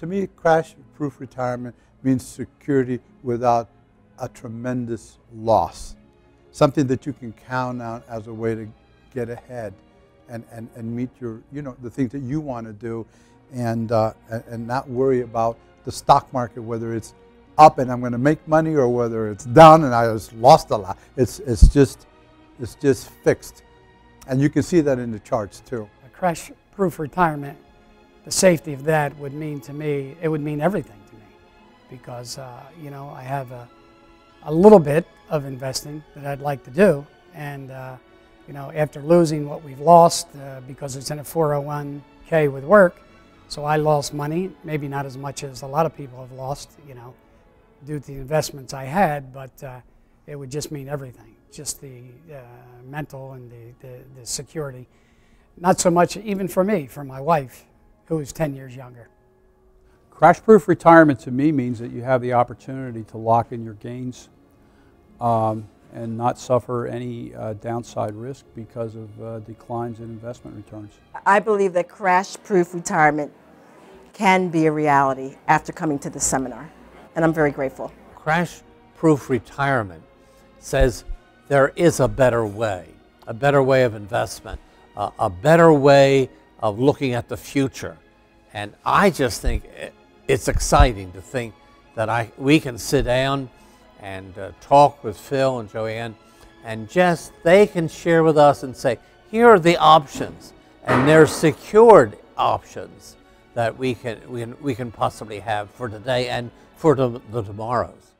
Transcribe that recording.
to me, crash-proof retirement means security without a tremendous loss. Something that you can count on as a way to get ahead and, and, and meet your, you know, the things that you want to do and, uh, and not worry about the stock market, whether it's up and I'm going to make money or whether it's down and I just lost a lot. It's, it's, just, it's just fixed. And you can see that in the charts too. A crash-proof retirement, the safety of that would mean to me, it would mean everything to me because, uh, you know, I have a, a little bit of investing that I'd like to do. And, uh, you know, after losing what we've lost uh, because it's in a 401k with work, so I lost money, maybe not as much as a lot of people have lost, you know, due to the investments I had, but uh, it would just mean everything, just the uh, mental and the, the, the, security. Not so much even for me, for my wife, who is 10 years younger. Crash-proof retirement to me means that you have the opportunity to lock in your gains um, and not suffer any uh, downside risk because of uh, declines in investment returns. I believe that crash-proof retirement can be a reality after coming to the seminar and I'm very grateful. Crash Proof Retirement says there is a better way, a better way of investment, uh, a better way of looking at the future. And I just think it's exciting to think that I, we can sit down and uh, talk with Phil and Joann and just they can share with us and say, here are the options and they're secured options that we can, we can, we can possibly have for today and for the, the tomorrows.